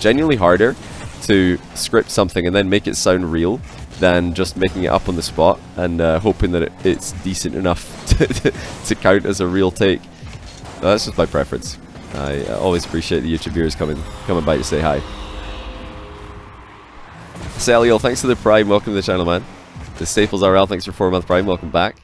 genuinely harder to script something and then make it sound real than just making it up on the spot and uh, hoping that it, it's decent enough to, to, count as a real take. No, that's just my preference. I always appreciate the YouTube viewers coming coming by to say hi. Saliel, thanks for the prime. Welcome to the channel, man. The Staples RL, thanks for four month prime. Welcome back.